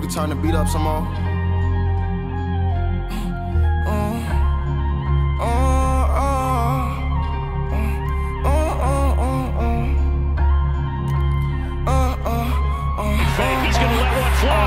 could turn the beat up some more. Fake, he's going to let one fly.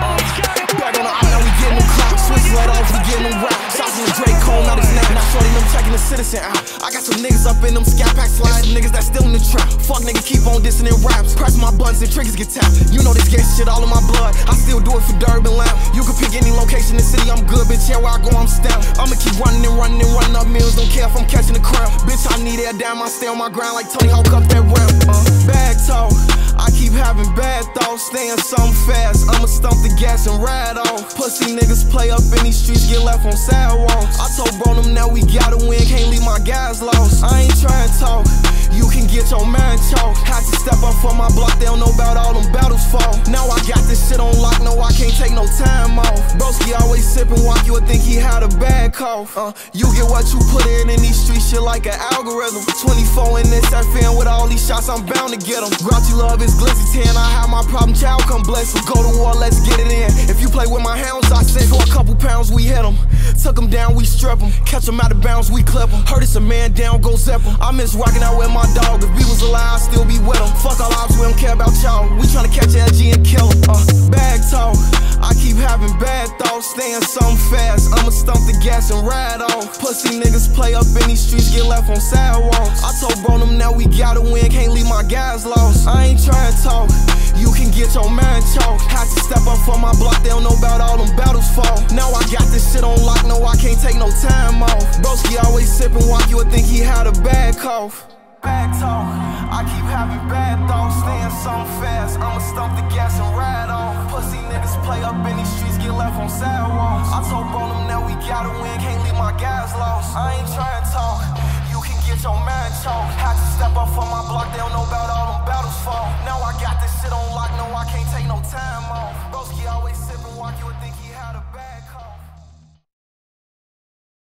Oh, he's got it. Back on the out, now we getting them clout. Switch let off, we getting them rap. Shots in the Draco, now they snap. Now shorty them checking the citizen out. I got some niggas up in them scat pack slides. Niggas that still in the trap. Fuck niggas keep on dissing in raps. Press my buttons and triggers get tapped. You know this gangsta shit all in my blood. I still do it for Durban Lamp. You can pick any location in the city, I'm good, bitch. Yeah, where I go, I'm stamped. I'ma keep running and running and running up mills. Don't care if I'm catching the crown. Bitch, I need air down, I stay on my grind like Tony Hawk up that ramp. Uh, bag talk. I keep having bad thoughts, staying something fast. I'ma stump the gas and ride off. Pussy niggas play up in these streets, get left on sidewalks. I told bro them now we gotta win, can't leave my guys lost. I ain't trying to talk. Get your man chalk. Had to step up for my block, they don't know about all them battles fall. Now I got this shit on lock, no, I can't take no time off. Broski always sipping walk, you would think he had a bad cough. Uh, you get what you put in in these streets, shit like an algorithm. 24 in this FN with all these shots, I'm bound to get them. Grouchy love is glizzy 10, I have my problem child, come bless him. Go to war, let's get it in. If for a couple pounds, we hit them. Took them down, we strip them. Catch them out of bounds, we clip them. Heard it's a man down, go zip him. I miss rocking out with my dog. If we was alive, I'd still be with him. Fuck all ops, we don't care about y'all. We tryna catch LG and kill him. Uh, bag talk. I keep having bad thoughts, staying something fast. I'ma stump the gas and ride off. Pussy niggas play up in these streets, get left on sidewalks. I told bro them now we gotta win, can't leave my guys lost. I ain't trying get your man chalk. Had to step up for my block, they don't know about all them battles fall. Now I got this shit on lock, no, I can't take no time off. Broski always sipping walk, you would think he had a bad cough. Bad talk, I keep having bad thoughts, staying something fast. I'ma stump the gas and ride on. Pussy niggas play up in these streets, get left on sidewalks. I told bro them now we gotta win, can't leave my guys lost. I ain't trying to talk, you can get your man chalk. Had to step up for my block, they don't know